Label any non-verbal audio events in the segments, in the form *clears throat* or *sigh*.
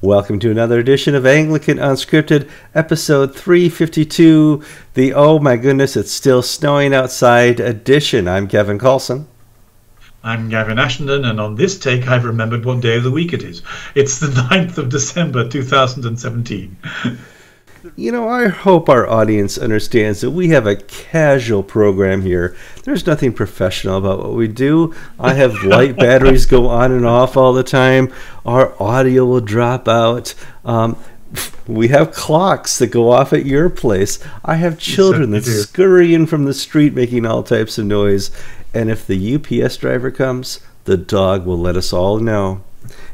Welcome to another edition of Anglican Unscripted, episode 352, the Oh My Goodness, It's Still Snowing Outside edition. I'm Kevin Kallsen. I'm Gavin Ashenden, and on this take, I've remembered what day of the week it is. It's the *laughs* 9th of December, 2017. You know, I hope our audience understands that we have a casual program here. There's nothing professional about what we do. I have *laughs* light batteries go on and off all the time. Our audio will drop out. Um, we have clocks that go off at your place. I have children that scurry in from the street making all types of noise. And if the UPS driver comes, the dog will let us all know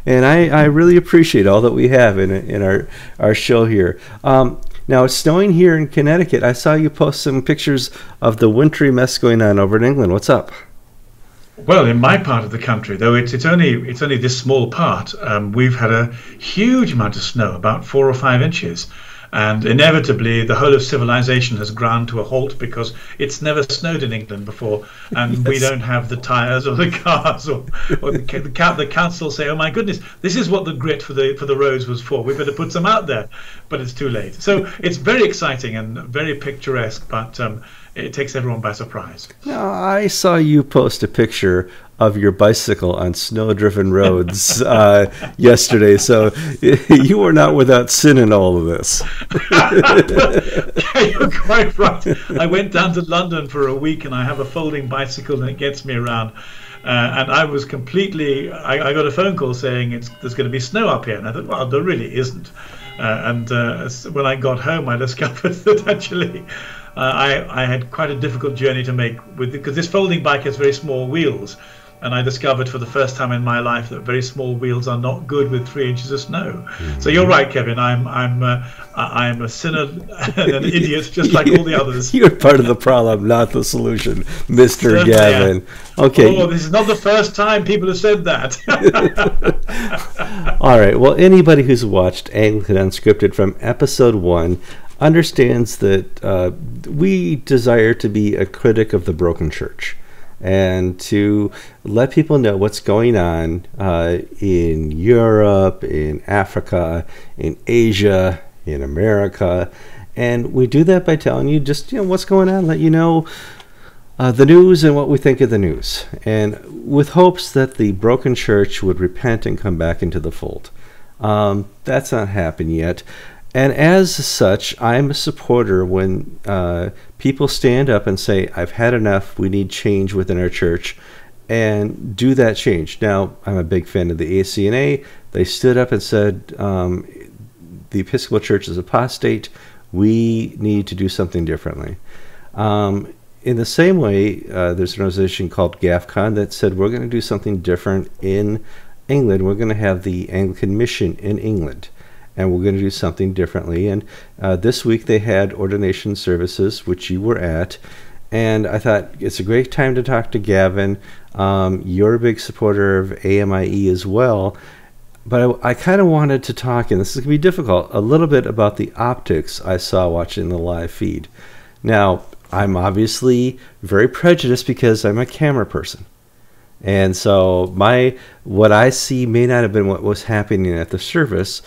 and I, I really appreciate all that we have in in our our show here. Um, now it's snowing here in Connecticut. I saw you post some pictures of the wintry mess going on over in England. What's up? Well, in my part of the country, though it's it's only it's only this small part, um, we've had a huge amount of snow, about four or five inches. And inevitably, the whole of civilization has ground to a halt because it's never snowed in England before, and yes. we don't have the tires or the cars, or, or the, the, the council say, "Oh my goodness, this is what the grit for the for the roads was for. We better put some out there," but it's too late. So it's very exciting and very picturesque, but. Um, it takes everyone by surprise. Now, I saw you post a picture of your bicycle on snow-driven roads *laughs* uh, yesterday, so *laughs* you were not without sin in all of this. *laughs* You're quite right. I went down to London for a week, and I have a folding bicycle, and it gets me around. Uh, and I was completely. I, I, got a phone call saying it's there's going to be snow up here, and I thought, well, there really isn't. Uh, and uh, when I got home, I discovered that actually uh, I, I had quite a difficult journey to make with because this folding bike has very small wheels, and I discovered for the first time in my life that very small wheels are not good with three inches of snow. Mm-hmm. So you're right, Kevin. I'm I'm uh, I'm a sinner *laughs* and an idiot, just like all the *laughs* others. You're part of the problem, not the solution, Mister Gavin. Okay. Oh, this is not the first time people have said that. *laughs* all right. Well, anybody who's watched Anglican Unscripted from episode one understands that uh, we desire to be a critic of the broken church and to let people know what's going on uh, in Europe, in Africa, in Asia, in America. And we do that by telling you just you know what's going on, let you know uh, the news and what we think of the news, and with hopes that the broken church would repent and come back into the fold. Um, that's not happened yet. And as such, I'm a supporter when uh, people stand up and say, I've had enough, we need change within our church, and do that change. Now, I'm a big fan of the ACNA. They stood up and said, um, the Episcopal Church is apostate. We need to do something differently. Um, in the same way, uh, there's an organization called GAFCON that said, we're going to do something different in England. We're going to have the Anglican Mission in England and we're going to do something differently. And uh, this week they had ordination services, which you were at. And I thought it's a great time to talk to Gavin. Um, you're a big supporter of AMIE as well. But I, I kind of wanted to talk, and this is going to be difficult, a little bit about the optics I saw watching the live feed. Now, I'm obviously very prejudiced because I'm a camera person. And so my what I see may not have been what was happening at the service,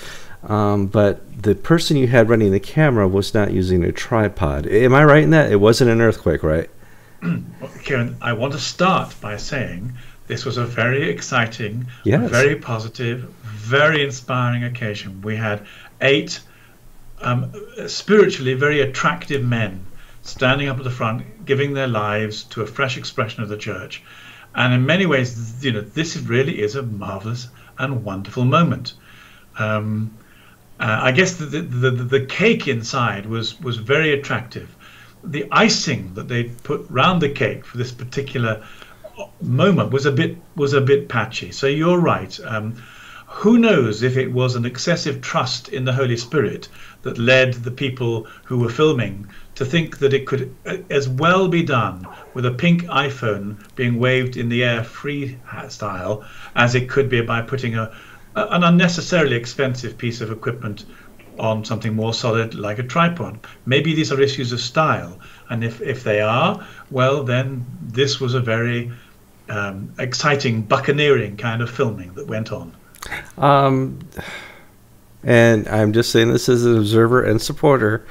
um, but the person you had running the camera was not using a tripod. Am I right in that? It wasn't an earthquake, right? *clears throat* Kieran, I want to start by saying this was a very exciting, yes. very positive, very inspiring occasion. We had eight um, spiritually very attractive men standing up at the front, giving their lives to a fresh expression of the church. And in many ways, you know, this really is a marvelous and wonderful moment. Um, uh, I guess the, the, the, the cake inside was, was very attractive. The icing that they put round the cake for this particular moment was a bit was a bit patchy. So you're right. Um, who knows if it was an excessive trust in the Holy Spirit that led the people who were filming to think that it could uh, as well be done with a pink iPhone being waved in the air free style as it could be by putting a, an unnecessarily expensive piece of equipment on something more solid like a tripod. Maybe these are issues of style, and if, if they are, well, then this was a very um, exciting, buccaneering kind of filming that went on. Um, And I'm just saying this as an observer and supporter.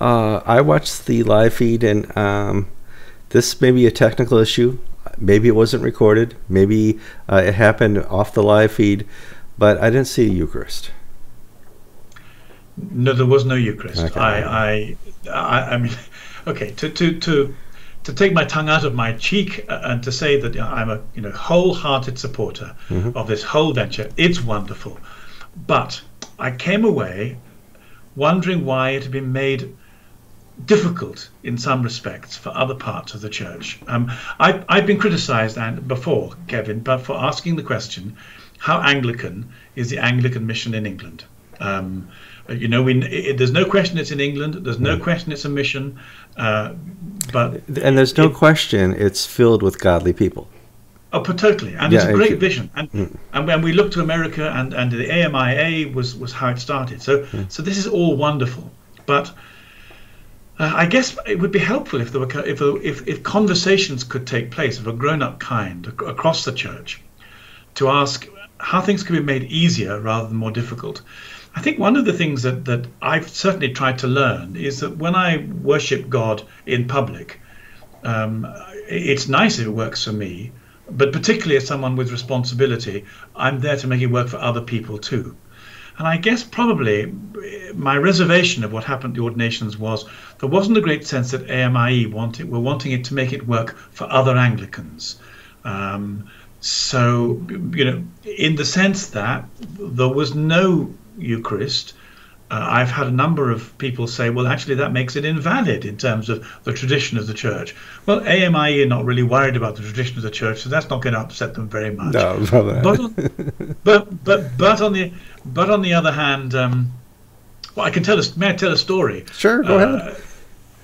Uh, I watched the live feed, and um, this may be a technical issue. Maybe it wasn't recorded. Maybe uh, it happened off the live feed, but I didn't see a Eucharist. No, there was no Eucharist. Okay. I, I, I, I mean, *laughs* okay. To to to to take my tongue out of my cheek uh, and to say that I'm a you know wholehearted supporter mm-hmm. of this whole venture. It's wonderful, but I came away wondering why it had been made difficult in some respects for other parts of the church. Um, I, I've been criticised and before, Kevin, but for asking the question, how Anglican is the Anglican mission in England? Um, you know, we, it, there's no question it's in England. There's no mm. question it's a mission. Uh, but and there's no it, question it's filled with godly people. Oh, totally, and yeah, it's a great it, vision. And mm. and when we look to America, and and the AMIA was was how it started. So mm. so this is all wonderful, but. Uh, I guess it would be helpful if there were if, if if conversations could take place of a grown-up kind across the church, to ask how things can be made easier rather than more difficult. I think one of the things that, that I've certainly tried to learn is that when I worship God in public, um, it's nice if it works for me, but particularly as someone with responsibility, I'm there to make it work for other people too. And I guess probably my reservation of what happened at the ordinations was there wasn't a great sense that AMIE wanted were wanting it to make it work for other Anglicans. Um, so you know, in the sense that there was no Eucharist, uh, I've had a number of people say, well, actually, that makes it invalid in terms of the tradition of the church. Well, AMIE are not really worried about the tradition of the church, so that's not going to upset them very much. No, *laughs* but, on, but but but on the but on the other hand, um, well, I can tell a may I tell a story? Sure, go uh, ahead.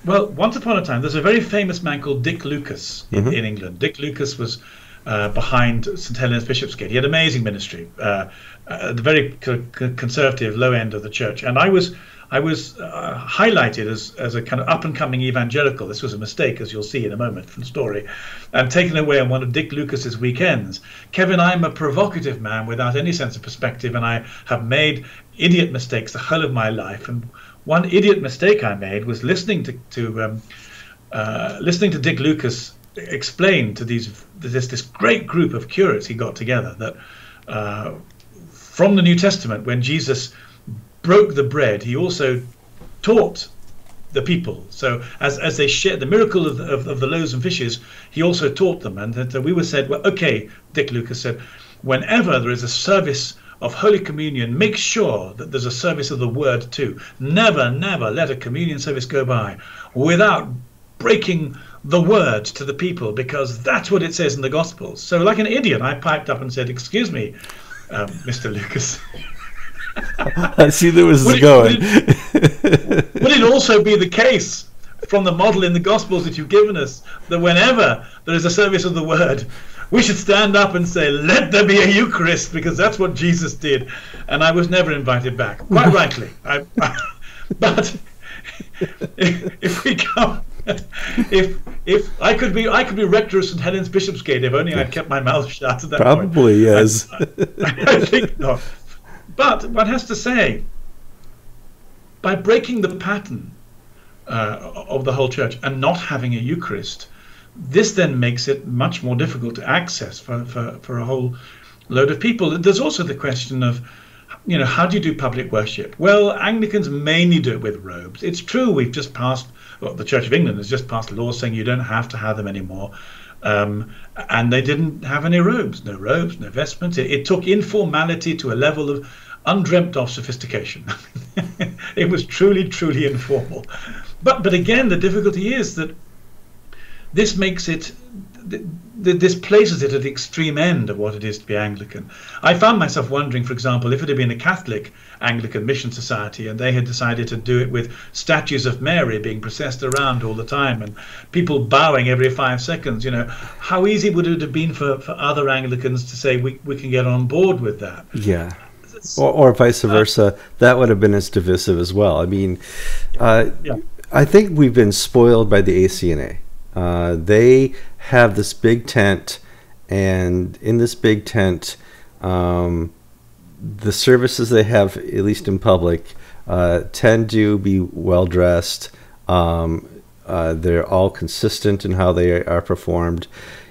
Well, once upon a time, there's a very famous man called Dick Lucas in, mm-hmm. in England. Dick Lucas was uh, behind St Helens Bishopsgate. He had amazing ministry, uh, at the very co- conservative low end of the church. And I was I was uh, highlighted as, as a kind of up and coming evangelical. This was a mistake, as you'll see in a moment from the story, and taken away on one of Dick Lucas's weekends. Kevin, I'm a provocative man without any sense of perspective, and I have made idiot mistakes the whole of my life. And one idiot mistake I made was listening to, to um, uh, listening to Dick Lucas explain to these this this great group of curates he got together that uh, from the New Testament when Jesus broke the bread, he also taught the people. So as, as they shared the miracle of, of, of the loaves and fishes, he also taught them. And that we were said, well, okay, Dick Lucas said, whenever there is a service of Holy Communion, make sure that there's a service of the Word too. Never, never let a communion service go by without breaking the word to the people because that's what it says in the Gospels. So, like an idiot, I piped up and said, Excuse me, um, *laughs* Mr. Lucas. I see there was would going. It, would it also be the case from the model in the Gospels that you've given us that whenever there is a service of the word, we should stand up and say, Let there be a Eucharist, because that's what Jesus did. And I was never invited back, quite *laughs* rightly. I, *laughs* but if, if we come *laughs* if if I could be I could be rector of St Helens Bishopsgate if only I'd kept my mouth shut at that Probably *laughs* point. yes. I, *laughs* I, I think not. But one has to say, by breaking the pattern uh, of the whole church and not having a Eucharist, this then makes it much more difficult to access for, for, for a whole load of people. There's also the question of you know, how do you do public worship? Well, Anglicans mainly do it with robes. It's true, we've just passed well, the Church of England has just passed a law saying you don't have to have them anymore. Um, and they didn't have any robes, no robes, no vestments. It, it took informality to a level of undreamt of sophistication. *laughs* it was truly, truly informal. But but again, the difficulty is that this makes it this places it at the extreme end of what it is to be Anglican. I found myself wondering, for example, if it had been a Catholic Anglican Mission Society and they had decided to do it with statues of Mary being processed around all the time and people bowing every five seconds, you know, how easy would it have been for, for other Anglicans to say we, we can get on board with that? Yeah. Or, or vice versa. Uh, that would have been as divisive as well. I mean, uh, yeah. I think we've been spoiled by the ACNA. Uh, they have this big tent, and in this big tent, um, the services they have, at least in public, uh, tend to be well dressed. Um, uh, they're all consistent in how they are performed.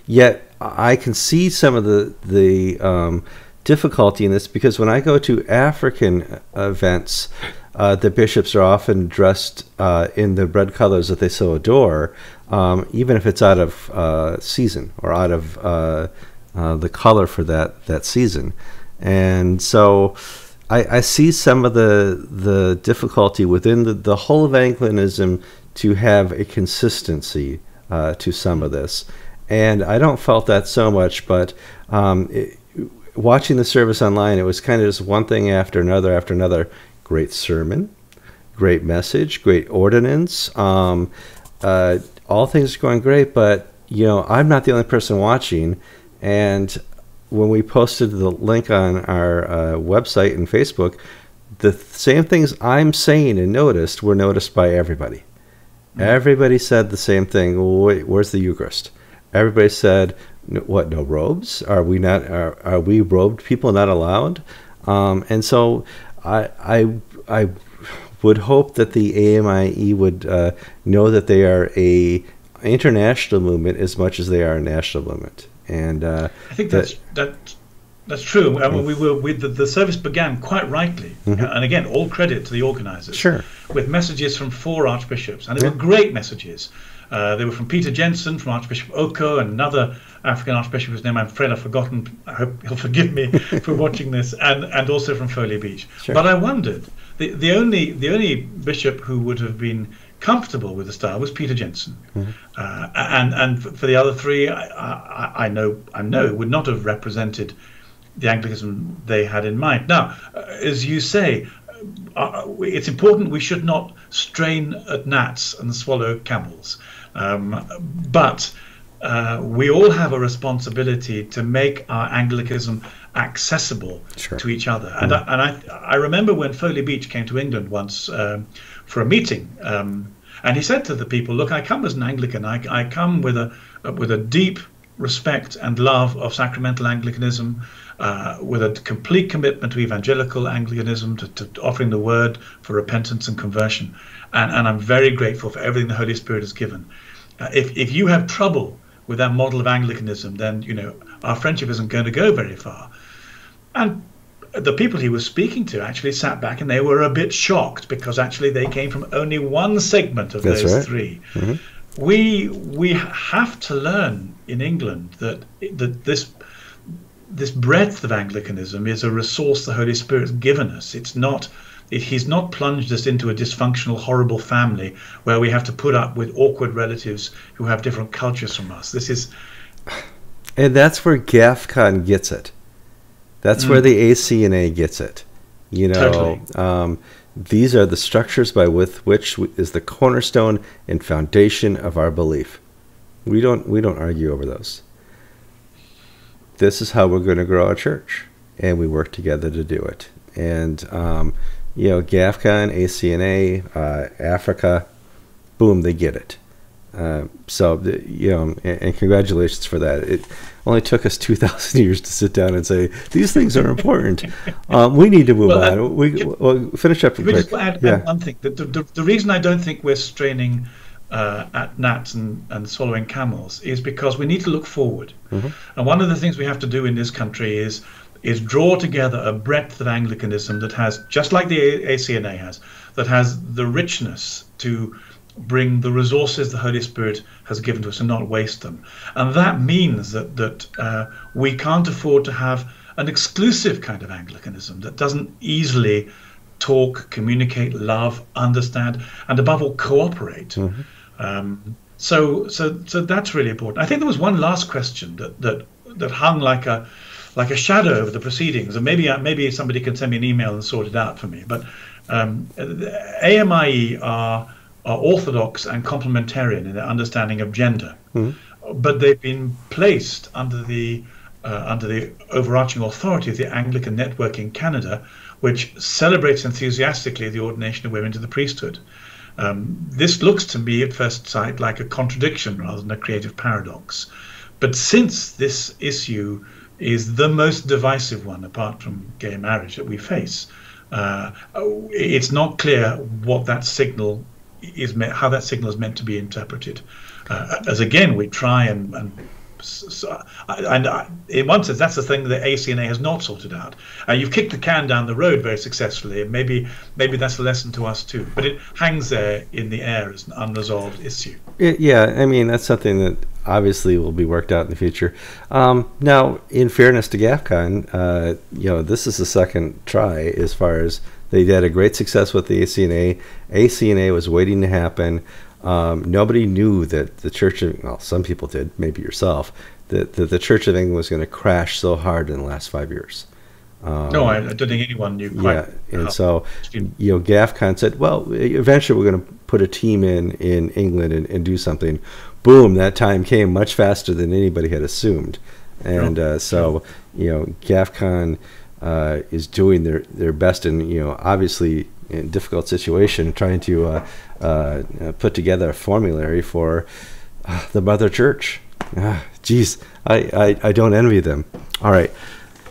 Yet I can see some of the the um, difficulty in this because when I go to African events, uh, the bishops are often dressed uh, in the red colors that they so adore, um, even if it's out of uh, season or out of uh, uh, the color for that that season. And so I, I, see some of the the difficulty within the, the whole of Anglicanism to have a consistency uh, to some of this. And I don't felt that so much, but um, it, watching the service online, it was kind of just one thing after another after another. Great sermon, great message, great ordinance. Um, uh, all things are going great, but you know I'm not the only person watching, and when we posted the link on our uh, website and Facebook, the same things I'm saying and noticed were noticed by everybody. Mm-hmm. Everybody said the same thing. Wait, where's the Eucharist? Everybody said, "What? No robes? Are we not? Are, are we robed people not allowed?" Um, and so I, I, I would hope that the AMIE would uh, know that they are a international movement as much as they are a national movement. And uh, I think that's that, that's true. I mean, we were with the, the, service began quite rightly, mm-hmm. and again, all credit to the organisers. Sure. With messages from four archbishops, and they yeah. were great messages. Uh, they were from Peter Jensen, from Archbishop Okoh, and another African archbishop whose name I'm afraid I've forgotten. I hope he'll forgive me *laughs* for watching this, and and also from Foley Beach. Sure. But I wondered the the only the only bishop who would have been comfortable with the style was Peter Jensen, mm-hmm. uh, and and for the other three, I, I, I, know I know would not have represented the Anglicanism they had in mind. Now, uh, as you say, uh, uh, it's important we should not strain at gnats and swallow camels, um, but. Uh, we all have a responsibility to make our Anglicanism accessible sure. to each other. And, mm. I, and I, I remember when Foley Beach came to England once, um, for a meeting. Um, and he said to the people, "Look, I come as an Anglican. I, I come with a with a deep respect and love of sacramental Anglicanism, uh, with a complete commitment to evangelical Anglicanism, to, to, offering the word for repentance and conversion. And, and I'm very grateful for everything the Holy Spirit has given. Uh, if if you have trouble with that model of Anglicanism, then you know our friendship isn't going to go very far. And the people he was speaking to actually sat back and they were a bit shocked because actually they came from only one segment of That's those right. 3 mm-hmm. We we have to learn in England that that this this breadth of Anglicanism is a resource the Holy Spirit's given us. It's not he's not plunged us into a dysfunctional, horrible family where we have to put up with awkward relatives who have different cultures from us. This is, and that's where GAFCON gets it. That's mm. where the ACNA gets it. You know, totally. um, these are the structures by with which is the cornerstone and foundation of our belief. We don't we don't argue over those. This is how we're going to grow our church, and we work together to do it. And um, you know, GAFCON, ACNA, uh, Africa, boom, they get it. Uh, so you know, and, and, congratulations for that. It only took us two *laughs* thousand years to sit down and say these things are important. *laughs* um, we need to move well, on. Uh, we can, well, finish up. Quick. Just add, yeah. one thing. The, the, the, reason I don't think we're straining uh, at gnats and, and swallowing camels is because we need to look forward. Mm-hmm. And one of the things we have to do in this country is is draw together a breadth of Anglicanism that has, just like the ACNA has, that has the richness to bring the resources the Holy Spirit has given to us and not waste them. And that means that that uh, we can't afford to have an exclusive kind of Anglicanism that doesn't easily talk, communicate, love, understand, and above all cooperate. Mm-hmm. Um, so, so, so that's really important. I think there was one last question that that that hung like a like a shadow of the proceedings, and maybe maybe somebody can send me an email and sort it out for me. But um, AMIE are are orthodox and complementarian in their understanding of gender, mm. but they've been placed under the uh, under the overarching authority of the Anglican Network in Canada, which celebrates enthusiastically the ordination of women to the priesthood. Um, this looks to me at first sight like a contradiction rather than a creative paradox. But since this issue is the most divisive one, apart from gay marriage, that we face. Uh, it's not clear what that signal is meant, how that signal is meant to be interpreted. Uh, as again, we try and, and in one sense, that's the thing that ACNA has not sorted out. Uh, you've kicked the can down the road very successfully, and maybe maybe that's a lesson to us too. But it hangs there in the air as an unresolved issue. yeah, I mean that's something that obviously will be worked out in the future. Um, now, in fairness to GAFCON, uh, you know this is the second try as far as they had a great success with the ACNA. ACNA was waiting to happen. Um, nobody knew that the Church of well, some people did, maybe yourself, that, that the Church of England was going to crash so hard in the last five years. Um, no, I, I, don't think anyone knew. yeah, and so you know, GAFCON said, well, eventually we're going to put a team in in England and, and, do something. Boom! That time came much faster than anybody had assumed, and uh, so you know, GAFCON uh, is doing their their best, and you know, obviously in difficult situation, trying to uh, uh, put together a formulary for uh, the mother church. Ah, geez, I, I, I, don't envy them. All right.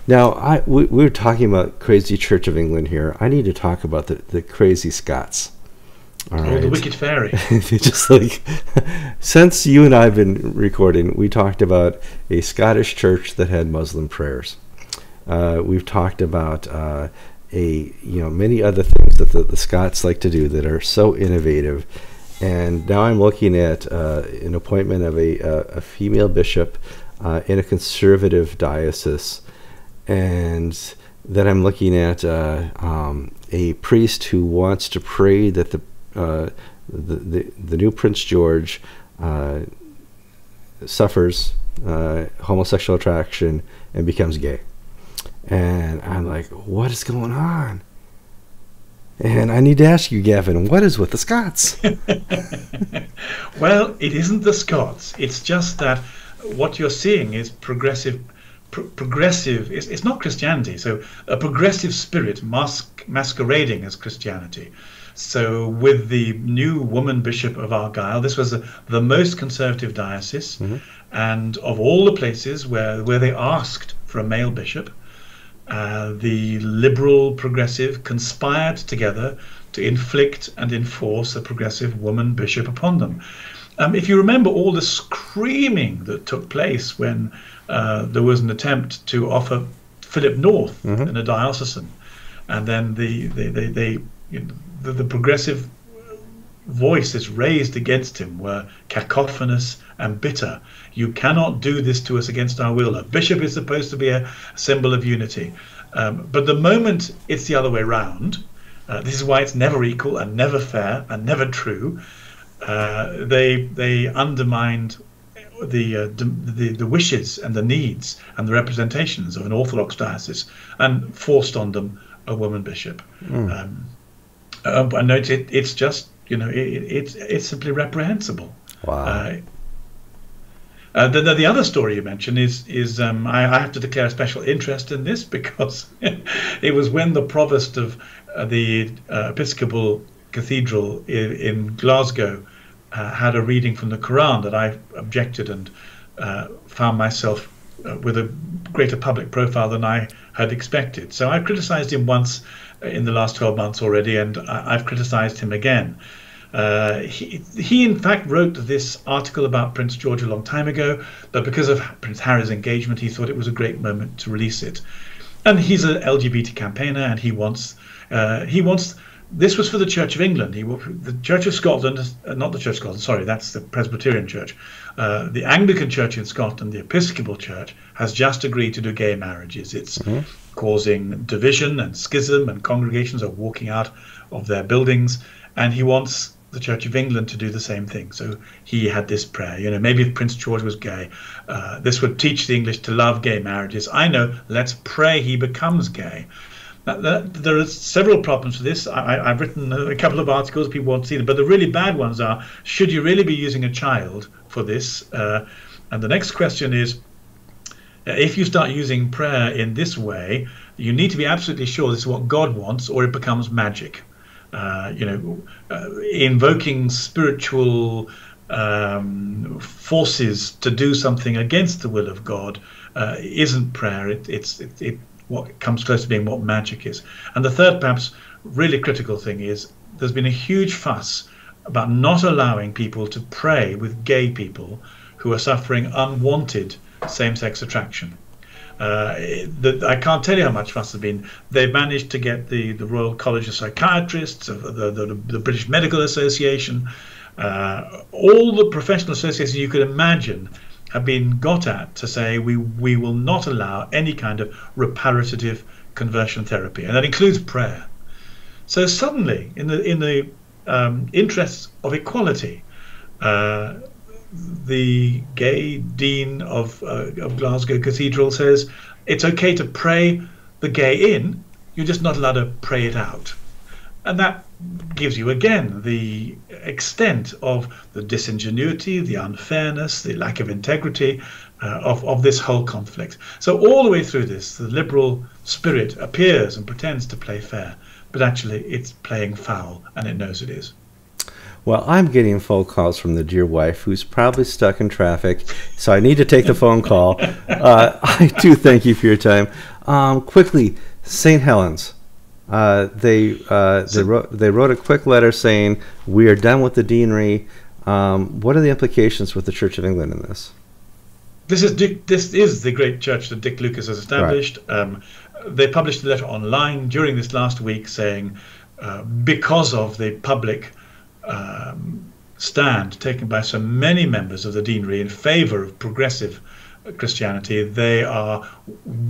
Now, I, we, we were talking about crazy Church of England here. I need to talk about the, the crazy Scots. All oh, right. the wicked fairy. *laughs* just like *laughs* since you and I have been recording, we talked about a Scottish church that had Muslim prayers. Uh, we've talked about uh, a you know many other things that the, the Scots like to do that are so innovative. And now I'm looking at uh, an appointment of a, a, a female bishop uh, in a conservative diocese, and that I'm looking at uh, um, a priest who wants to pray that the uh, the, the, the, new Prince George uh, suffers uh, homosexual attraction and becomes gay. And I'm like, what is going on? And I need to ask you, Gavin, what is with the Scots? *laughs* well, it isn't the Scots. It's just that what you're seeing is progressive. Pro- progressive. It's, it's, not Christianity. So a progressive spirit mask, masquerading as Christianity. So with the new woman bishop of Argyll, this was a, the most conservative diocese, mm-hmm. and of all the places where where they asked for a male bishop, uh, the liberal progressive conspired together to inflict and enforce a progressive woman bishop upon them. Um, if you remember all the screaming that took place when uh, there was an attempt to offer Philip North mm-hmm. in a diocesan, and then the, you know, the, the progressive voices raised against him were cacophonous and bitter. You cannot do this to us against our will. A bishop is supposed to be a symbol of unity. Um, but the moment it's the other way round, uh, this is why it's never equal and never fair and never true. Uh, they they undermined the, uh, the the wishes and the needs and the representations of an Orthodox diocese and forced on them a woman bishop. Mm. Um, uh, I know it, it's just you know it, it's it's simply reprehensible. Wow. Uh, uh, the, the, the, other story you mentioned is is um, I, I, have to declare a special interest in this *laughs* because it was when the provost of uh, the uh, Episcopal Cathedral in, in Glasgow uh, had a reading from the Quran that I objected and uh, found myself uh, with a greater public profile than I had expected. So I've criticised him once in the last 12 months already, and I, I've criticised him again. Uh, he, he, in fact, wrote this article about Prince George a long time ago, but because of Prince Harry's engagement, he thought it was a great moment to release it. And he's an LGBT campaigner, and he wants uh, he wants this was for the Church of England. He the Church of Scotland, uh, not the Church of Scotland. Sorry, that's the Presbyterian Church. Uh, the Anglican Church in Scotland, the Episcopal Church, has just agreed to do gay marriages. It's mm-hmm. causing division and schism, and congregations are walking out of their buildings. And he wants the Church of England to do the same thing. So he had this prayer, you know, maybe if Prince George was gay, uh, this would teach the English to love gay marriages. I know, let's pray he becomes gay. There are several problems with this. I, have written a couple of articles, people won't see them, but the really bad ones are should you really be using a child for this? Uh, and the next question is if you start using prayer in this way, you need to be absolutely sure this is what God wants, or it becomes magic uh, you know, uh, invoking spiritual um, forces to do something against the will of God uh, isn't prayer. It, it's it, it what comes close to being what magic is. And the third, perhaps really critical thing is there's been a huge fuss about not allowing people to pray with gay people who are suffering unwanted same-sex attraction. Uh, the, I can't tell you how much fuss has been. They've managed to get the, the Royal College of Psychiatrists, the, the, the British Medical Association, uh, all the professional associations you could imagine have been got at to say we, we will not allow any kind of reparative conversion therapy, and that includes prayer. So suddenly, in the in the um, interests of equality, uh, the gay dean of, uh, of Glasgow Cathedral says it's okay to pray the gay in, you're just not allowed to pray it out. And that gives you again the extent of the disingenuity, the unfairness, the lack of integrity uh, of, of this whole conflict. So, all the way through this, the liberal spirit appears and pretends to play fair, but actually it's playing foul and it knows it is. Well, I'm getting phone calls from the dear wife who's probably stuck in traffic, so I need to take the phone call. *laughs* Uh, *laughs* I do thank you for your time. Um, quickly, St. Helens. Uh, they uh, they wrote they wrote a quick letter saying we are done with the deanery. Um, what are the implications with the Church of England in this? This is Dick, this is the great church that Dick Lucas has established. Right. Um, they published a letter online during this last week saying uh, because of the public um, stand taken by so many members of the deanery in favour of progressive Christianity, they are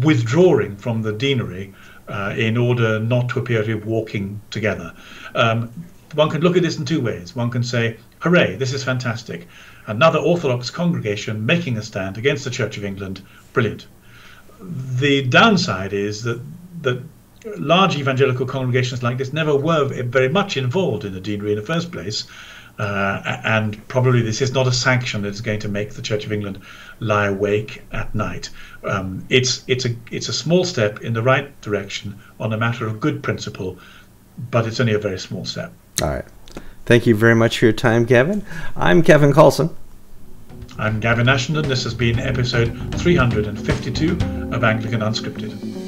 withdrawing from the deanery uh, in order not to appear to be walking together. Um, one can look at this in two ways. One can say, hooray, this is fantastic. Another Orthodox congregation making a stand against the Church of England, brilliant. The downside is that, that large evangelical congregations like this never were very much involved in the deanery in the first place. Uh, and probably this is not a sanction that's going to make the Church of England lie awake at night. Um, it's it's a it's a small step in the right direction on a matter of good principle, but it's only a very small step. All right. Thank you very much for your time, Gavin. I'm Kevin Kallsen. I'm Gavin Ashenden. This has been episode 352 of Anglican Unscripted.